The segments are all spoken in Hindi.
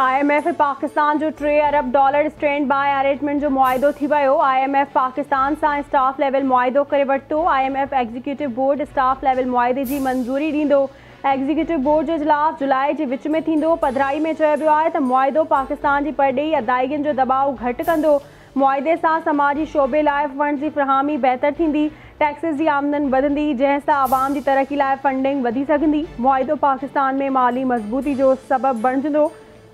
आईएमएफ पाकिस्तान जो टे अरब डॉलर स्टैंड बाय अरेंजमेंट जो मुआदो थी वियो आईएमएफ पाकिस्तान सां स्टाफ लेवल मुआदो करे वरितो IMF executive board staff level मुआदे जी मंज़ूरी ॾींदो। एग्ज़ीक्यूटिव बोर्ड जो इजलास जुलाई जे विच में थींदो, पधराई में चयो वियो मुआदो पाकिस्तान जी परॾेही अदायगियुनि जो दबाव घटि कंदो। मुआदे सां समाजी शोबे लाइ फंड जी फ़रहामी बहितर थींदी टैक्सिस जी आमदन वधंदी जंहिंसां आवाम जी तरक़ी लाइ फंडिंग वधी सघंदी। मुआदो पाकिस्तान में माली मज़बूती जो सबबु बणिजंदो।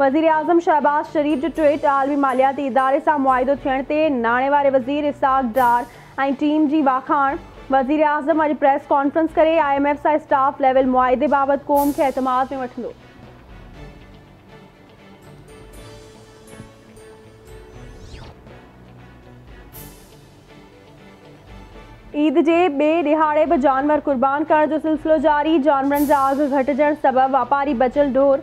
वज़ीर आज़म शहबाज शरीफ़ जो ट्वीट आलमी मालियाती इदारे सां मुआदो थियण नाणे वारे वज़ीर इसाक टीम जी वाखाण। वज़ीर आज़म अॼु प्रेस कॉन्फ्रेंस करे आईएमएफ सां स्टाफ लेवल मुआदे बाबति क़ौम खे एतमाद में वठंदो। ईद जे ॿिए ॾिहाड़े बि जानवर क़ुर्बान करण सिलसिलो जारी। जानवरनि जा अघ घटिजण सबबि वापारी बचियल ढोर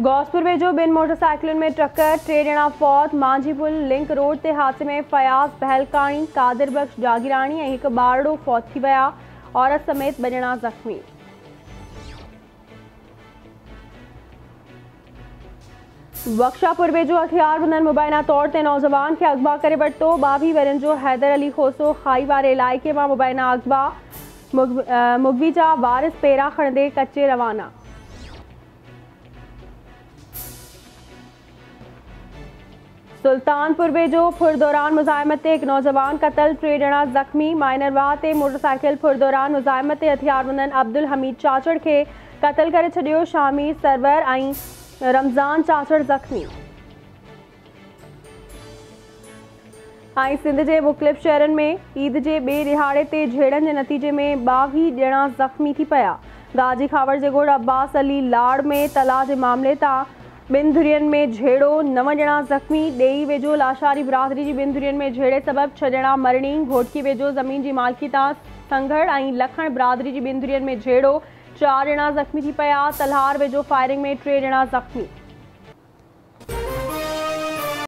गौसपुर वेझो बिन मोटरसाइकिल में टक्कर टे ॼणा फौत मांझी पुल लिंक रोड ते हादसे में फयाज़ बहलकाणी कादिर बख़्श जागीराणी ऐं हिकु ॿारड़ो फौत विया। औरत समेत ॼणा ज़ख़्मी। बख्शापुर वेझो हथियार बुंदनि मुबैना तौर ते नौजवान खे अगवा करे वरितो। ॿावीह वरनि जो हैदर अली खोसो खाई वारे इलाइक़े माँ मुबैना अगवा। मुगवी जा वारिस पेरा खणंदे कचे रवाना। सुल्तानपुर वेझो फुर दौरान मुज़ाहिमत ते हिकु नौजवान क़तल टे ॼणा ज़ख़्मी माइनरवाह ते मोटरसाइकिल फुर दौरान मुज़ाहिमत ते हथियारबंदनि अब्दुल हमीद चाचड़ खे क़तल करे छॾियो शामिर सरवर ऐं रमज़ान चाचड़ ज़ख़्मी। ऐं सिंध जे मुख़्तलिफ़ शहरनि में ईद जे ॿिए दिहाड़े ते झेड़नि जे नतीजे में ॿावीह ॼणा ज़ख़्मी थी पिया। गाजी खावर जे ॻोड़ अब्बास अली लाड़ में तला जे मामले तां ॿिनि धुरियुनि में झेड़ो, नव ॼणा ज़ख़्मी, ॾेई वेझो, लाशारी बिरादरी जी ॿिनि धुरियुनि में झेड़े सबबि, छह ॼणा मरणी, घोटकी वेझो, ज़मीन जी मालिकी तां संघड़ ऐं लखण बिरादरी जी ॿिनि धुरियुनि में झेड़ो, चारि ॼणा ज़ख़्मी थी पिया, तलहार वेझो फायरिंग में, टे ॼणा ज़ख़्मी।